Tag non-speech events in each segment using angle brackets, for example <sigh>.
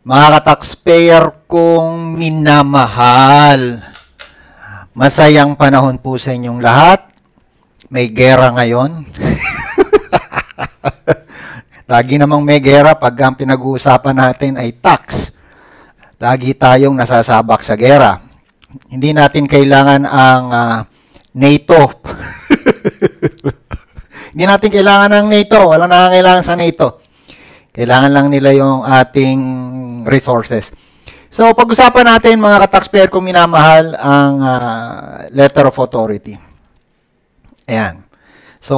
Mga ka-taxpayer kong minamahal, masayang panahon po sa inyong lahat. May gera ngayon. <laughs> Lagi namang may gera pag ang pinag-uusapan natin ay tax. Lagi tayong nasasabak sa gera. Hindi natin kailangan ang uh, NATO. <laughs> Hindi natin kailangan ng NATO. Walang nakakailangan sa NATO. Kailangan lang nila yung ating resources. So, pag-usapan natin mga ka-taxpayer kung minamahal ang uh, letter of authority. Ayan. So,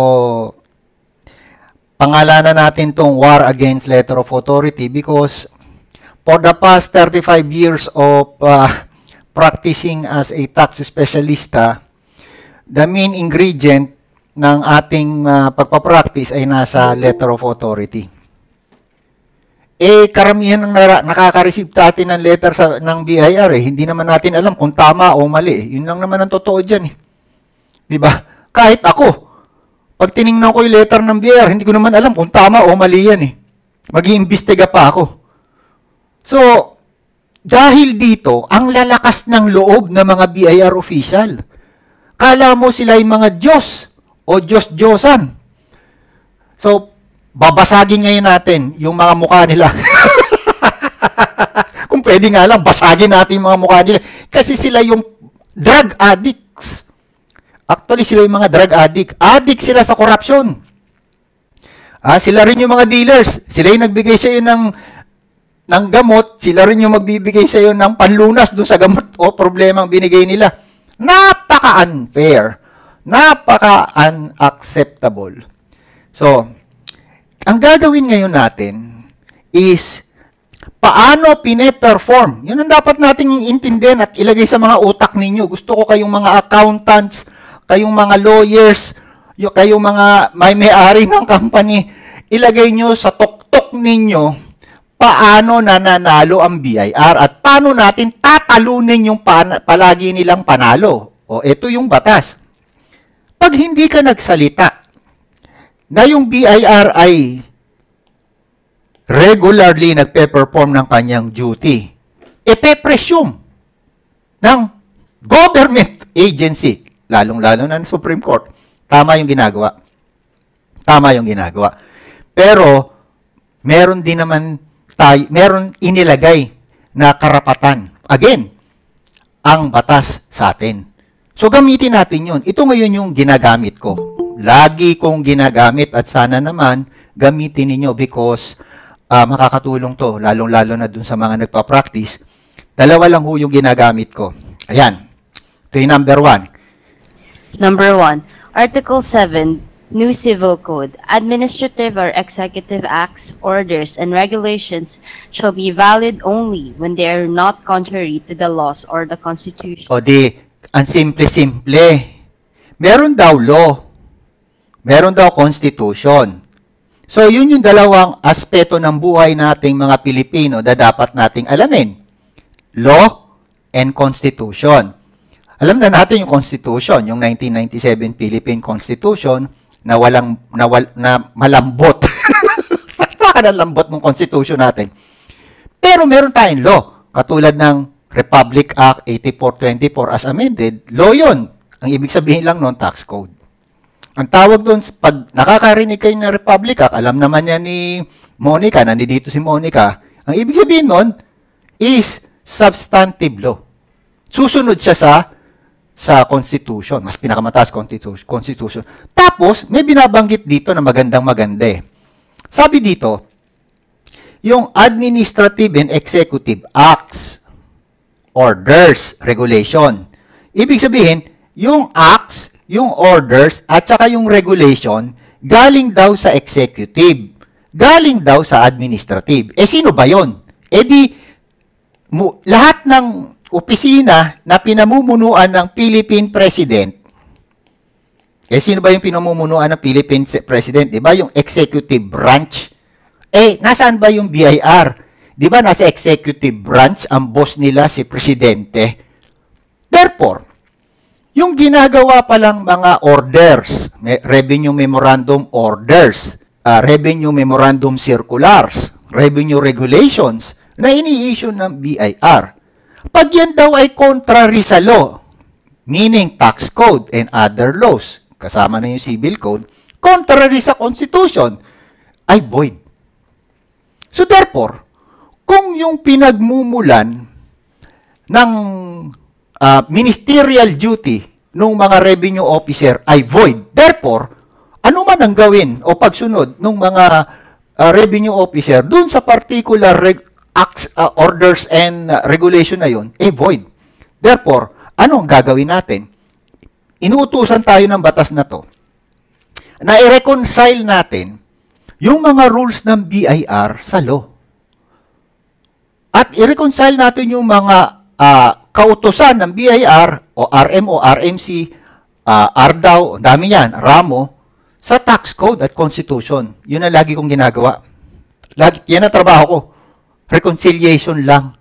pangalanan natin tong war against letter of authority because for the past 35 years of uh, practicing as a tax specialista, the main ingredient ng ating uh, pagpapractice ay nasa letter of authority eh karamihan ng nakaka-receive natin ng letter sa, ng BIR eh. Hindi naman natin alam kung tama o mali. Eh. Yun lang naman ang totoo dyan eh. Di ba? Kahit ako, pag tiningnan ko yung letter ng BIR, hindi ko naman alam kung tama o mali yan eh. Mag-iimbestiga pa ako. So, dahil dito, ang lalakas ng loob ng mga BIR official. Kala mo sila yung mga Diyos o Diyos-Diyosan. So, babasagin ngayon natin yung mga mukha nila. <laughs> Kung pwede nga lang, basagin natin yung mga mukha nila. Kasi sila yung drug addicts. Actually, sila yung mga drug addict. Addict sila sa corruption. Ah, sila rin yung mga dealers. Sila yung nagbigay sa iyo ng ng gamot, sila rin yung magbibigay sa iyo ng panlunas doon sa gamot o problemang binigay nila. Napaka-unfair. Napaka-unacceptable. So, ang gagawin ngayon natin is paano pine-perform. Yun ang dapat nating iintindihan at ilagay sa mga utak ninyo. Gusto ko kayong mga accountants, kayong mga lawyers, kayong mga may may-ari ng company, ilagay nyo sa tuktok ninyo paano nananalo ang BIR at paano natin tatalunin yung pan- palagi nilang panalo. O ito yung batas. Pag hindi ka nagsalita, na yung BIR ay regularly nagpe-perform ng kanyang duty, ipe-presume ng government <laughs> agency, lalong-lalo na ng Supreme Court, tama yung ginagawa. Tama yung ginagawa. Pero, meron din naman tayo, meron inilagay na karapatan. Again, ang batas sa atin. So, gamitin natin yun. Ito ngayon yung ginagamit ko. Lagi kong ginagamit at sana naman gamitin ninyo because uh, makakatulong to, lalong-lalo na dun sa mga nagpa-practice. Dalawa lang ho yung ginagamit ko. Ayan. Ito yung number one. Number one, Article 7, New Civil Code. Administrative or executive acts, orders, and regulations shall be valid only when they are not contrary to the laws or the Constitution. O di, ang simple-simple. Meron daw law meron daw constitution. So, yun yung dalawang aspeto ng buhay nating mga Pilipino na dapat nating alamin. Law and Constitution. Alam na natin yung Constitution, yung 1997 Philippine Constitution na walang na, wal, na malambot. <laughs> Sakta na lambot ng Constitution natin. Pero meron tayong law, katulad ng Republic Act 8424 as amended, law yun. Ang ibig sabihin lang noon, tax code. Ang tawag doon, pag nakakarinig kayo ng Republic Act, alam naman yan ni Monica, nandito si Monica, ang ibig sabihin nun is substantive law. Susunod siya sa sa Constitution, mas pinakamataas Constitution. Tapos, may binabanggit dito na magandang maganda eh. Sabi dito, yung administrative and executive acts, orders, regulation. Ibig sabihin, yung acts yung orders at saka yung regulation galing daw sa executive, galing daw sa administrative. Eh sino ba 'yon? Eh di mu, lahat ng opisina na pinamumunuan ng Philippine President eh, sino ba yung pinamumunuan ng Philippine President? Di ba? Yung executive branch. Eh, nasaan ba yung BIR? Di ba nasa executive branch ang boss nila si Presidente? Therefore, yung ginagawa pa lang mga orders, revenue memorandum orders, uh, revenue memorandum circulars, revenue regulations, na ini-issue ng BIR. Pag yan daw ay contrary sa law, meaning tax code and other laws, kasama na yung civil code, contrary sa constitution, ay void. So therefore, kung yung pinagmumulan ng uh, ministerial duty ng mga revenue officer ay void, therefore, ano man ang gawin o pagsunod ng mga uh, revenue officer dun sa particular acts, uh, orders and uh, regulation na yun, eh void. Therefore, ano ang gagawin natin? Inuutusan tayo ng batas na to na i-reconcile natin yung mga rules ng BIR sa law. At i-reconcile natin yung mga uh, kautosan ng BIR o RM o RMC, uh, RDAW, dami yan, RAMO, sa tax code at constitution. Yun ang lagi kong ginagawa. Lagi, yan ang trabaho ko. Reconciliation lang.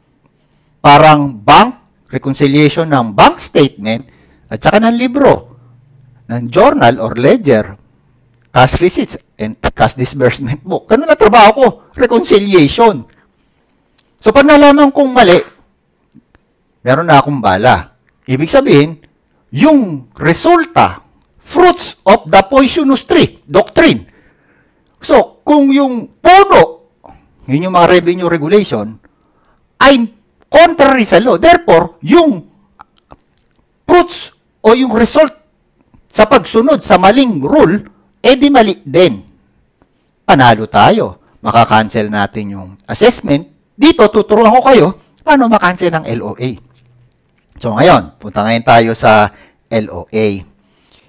Parang bank, reconciliation ng bank statement at saka ng libro, ng journal or ledger, cash receipts, and cash disbursement book. Ganun na trabaho ko. Reconciliation. So, pag nalaman kong mali, meron na akong bala. Ibig sabihin, yung resulta, fruits of the poisonous tree, doctrine. So, kung yung puno, yun yung mga revenue regulation, ay contrary sa law. Therefore, yung fruits o yung result sa pagsunod sa maling rule, eh di mali din. Panalo tayo. Makakancel natin yung assessment, dito, tuturuan ko kayo paano makancel ng LOA. So ngayon, punta ngayon tayo sa LOA.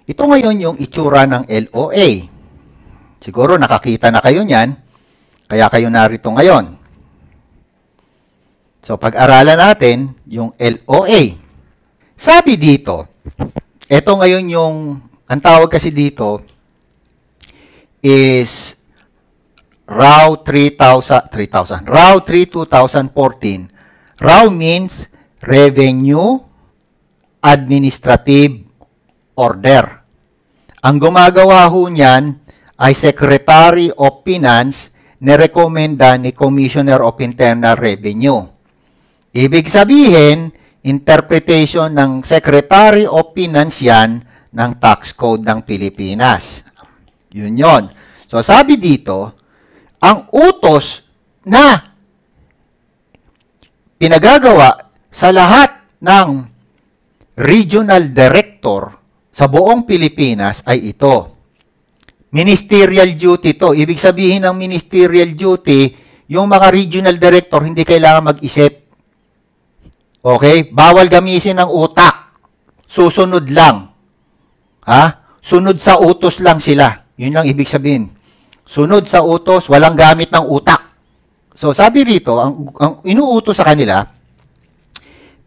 Ito ngayon yung itsura ng LOA. Siguro nakakita na kayo niyan, kaya kayo narito ngayon. So pag-aralan natin yung LOA. Sabi dito, ito ngayon yung, ang tawag kasi dito is RAW 3000, 3000, RAW 3 2014. RAW means Revenue Administrative Order. Ang gumagawa ho niyan ay Secretary of Finance nirekomenda ni Commissioner of Internal Revenue. Ibig sabihin, interpretation ng Secretary of Finance yan ng tax code ng Pilipinas. Yun yon. So sabi dito, ang utos na pinagagawa sa lahat ng regional director sa buong Pilipinas ay ito. Ministerial duty to. Ibig sabihin ng ministerial duty, yung mga regional director hindi kailangan mag-isip. Okay? Bawal gamisin ng utak. Susunod lang. Ha? Sunod sa utos lang sila. Yun lang ibig sabihin. Sunod sa utos, walang gamit ng utak. So sabi rito, ang, ang inuutos sa kanila,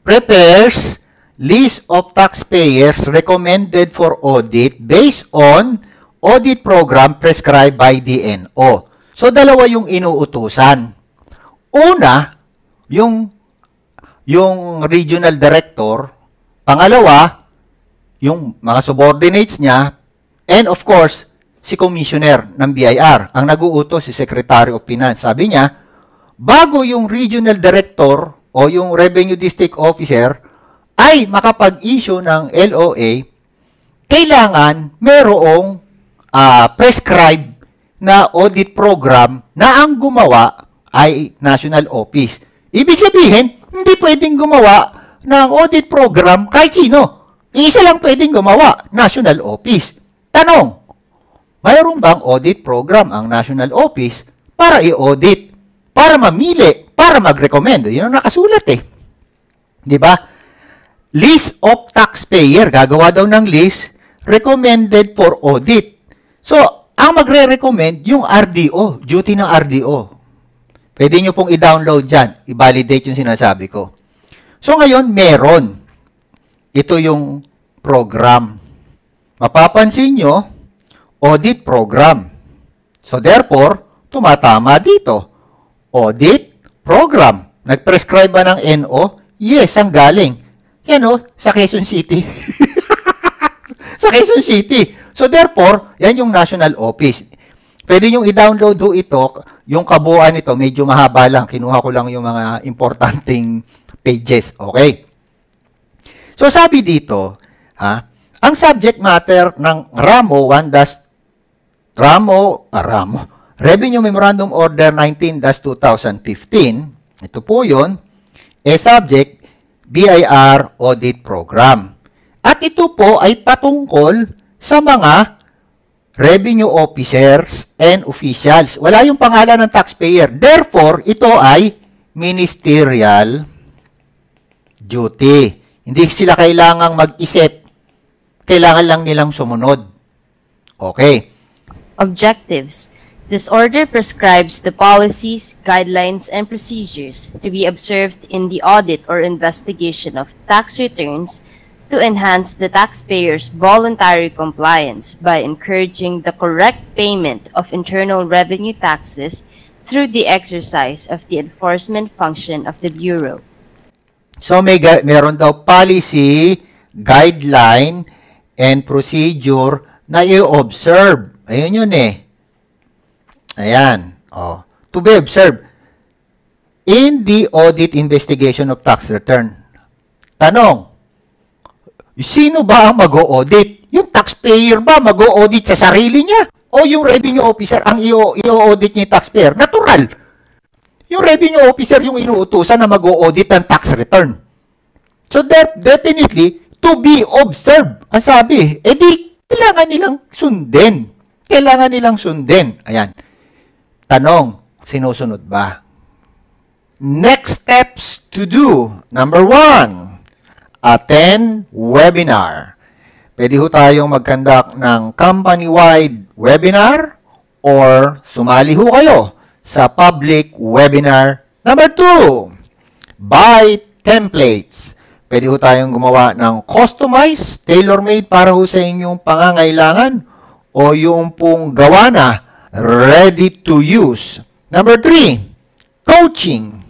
prepares list of taxpayers recommended for audit based on audit program prescribed by DNO. So dalawa yung inuutusan. Una, yung yung regional director, pangalawa, yung mga subordinates niya, and of course, si commissioner ng BIR. Ang nag-uutos si Secretary of Finance. Sabi niya, bago yung regional director o yung revenue district officer ay makapag-issue ng LOA, kailangan merong uh, prescribed na audit program na ang gumawa ay national office. Ibig sabihin, hindi pwedeng gumawa ng audit program kahit sino. Isa lang pwedeng gumawa, national office. Tanong, mayroon bang audit program ang National Office para i-audit, para mamili, para mag-recommend? Yun ang nakasulat eh. Di ba? List of taxpayer, gagawa daw ng list, recommended for audit. So, ang magre-recommend yung RDO, duty ng RDO. Pwede nyo pong i-download dyan, i-validate yung sinasabi ko. So, ngayon, meron. Ito yung program. Mapapansin nyo, audit program. So therefore, tumatama dito. Audit program. Nag-prescribe ba ng NO? Yes, ang galing. Yan o, sa Quezon City. <laughs> sa Quezon City. So therefore, yan yung national office. Pwede nyo i-download ho ito. yung kabuuan nito, medyo mahaba lang. Kinuha ko lang yung mga importanting pages. Okay? So, sabi dito, ha, ang subject matter ng RAMO 1 RAMO, ah, RAMO, Revenue Memorandum Order 19-2015, ito po yun, e subject, BIR Audit Program. At ito po ay patungkol sa mga revenue officers and officials. Wala yung pangalan ng taxpayer. Therefore, ito ay ministerial duty. Hindi sila kailangang mag-isip. Kailangan lang nilang sumunod. Okay. Objectives. This order prescribes the policies, guidelines, and procedures to be observed in the audit or investigation of tax returns to enhance the taxpayer's voluntary compliance by encouraging the correct payment of internal revenue taxes through the exercise of the enforcement function of the Bureau. So may meron daw policy, guideline, and procedure na i-observe. Ayun yun eh. Ayan. Oh. To be observed in the audit investigation of tax return. Tanong, sino ba ang mag-audit? Yung taxpayer ba mag-audit sa sarili niya? O yung revenue officer ang i-audit niya yung taxpayer? Natural. Yung revenue officer yung inuutusan na mag-audit ng tax return. So, de- definitely, to be observed. Ang sabi, eh di, kailangan nilang sundin. Kailangan nilang sundin. Ayan. Tanong, sinusunod ba? Next steps to do. Number one, attend webinar. Pwede ho tayong mag-conduct ng company-wide webinar or sumali ho kayo sa public webinar. Number two, buy templates. Pwede ho tayong gumawa ng customized, tailor-made para ho sa inyong pangangailangan o yung pong gawa na ready to use. Number three, coaching.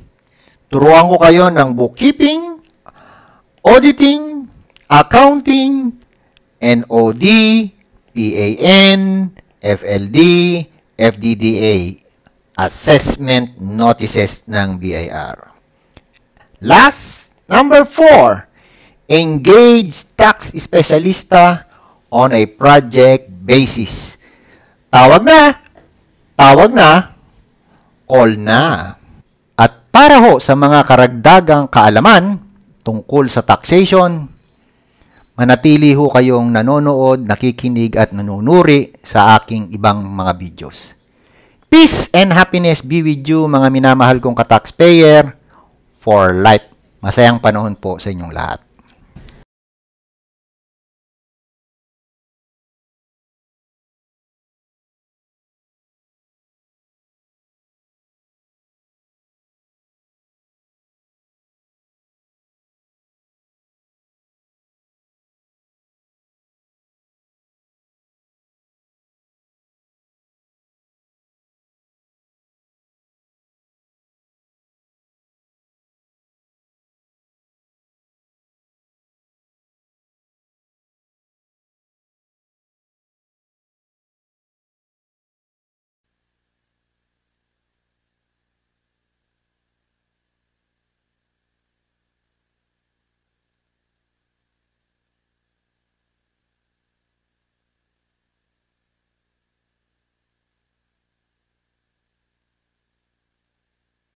Turuan ko kayo ng bookkeeping, auditing, accounting, NOD, PAN, FLD, FDDA, assessment notices ng BIR. Last, number four, engage tax specialista on a project basis. Tawag na, tawag na, call na. At para ho sa mga karagdagang kaalaman tungkol sa taxation, manatili ho kayong nanonood, nakikinig at nanunuri sa aking ibang mga videos. Peace and happiness be with you mga minamahal kong ka-taxpayer for life. Masayang panahon po sa inyong lahat.